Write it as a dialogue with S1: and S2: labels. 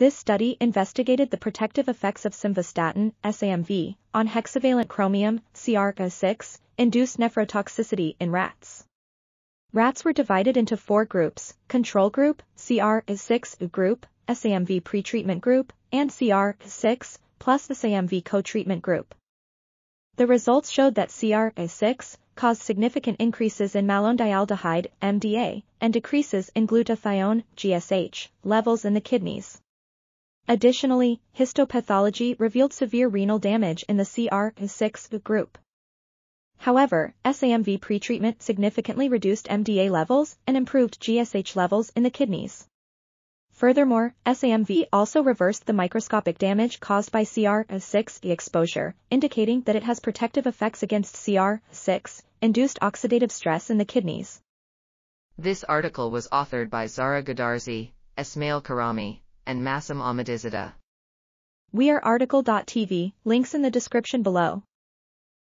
S1: This study investigated the protective effects of simvastatin, SAMV, on hexavalent chromium, CR6, induced nephrotoxicity in rats. Rats were divided into four groups, control group, CR6 group, SAMV pretreatment group, and CR6 plus SAMV co-treatment group. The results showed that CR6 caused significant increases in malondialdehyde, MDA, and decreases in glutathione, GSH, levels in the kidneys. Additionally, histopathology revealed severe renal damage in the CR6 group. However, SAMV pretreatment significantly reduced MDA levels and improved GSH levels in the kidneys. Furthermore, SAMV also reversed the microscopic damage caused by CR6 exposure, indicating that it has protective effects against CR6 induced oxidative stress in the kidneys.
S2: This article was authored by Zahra Goodarzi, Esmaeil Karami, and Massumeh Ahmadizadeh.
S1: We are RTCL.TV, links in the description below.